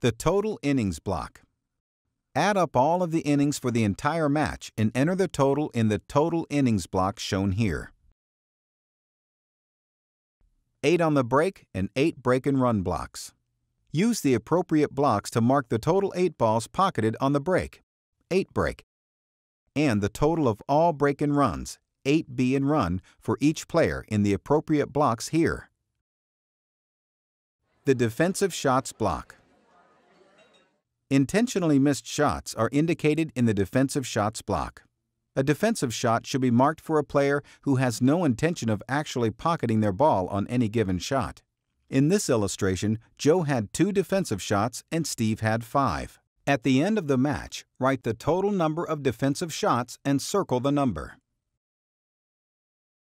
The total innings block. Add up all of the innings for the entire match and enter the total in the total innings block shown here. 8 on the break and 8 break and run blocks. Use the appropriate blocks to mark the total 8 balls pocketed on the break, 8 break, and the total of all break and runs, 8B and run, for each player in the appropriate blocks here. The defensive shots block. Intentionally missed shots are indicated in the defensive shots block. A defensive shot should be marked for a player who has no intention of actually pocketing their ball on any given shot. In this illustration, Joe had two defensive shots and Steve had five. At the end of the match, write the total number of defensive shots and circle the number.